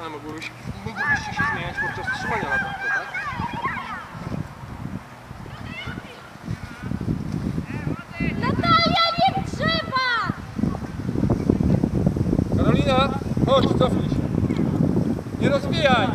ale mogłybyś, mogłybyście się zmieniać podczas trzymania na tak? Natalia, nie trzeba! Karolina, chodź, cofnij się. Nie rozbijaj!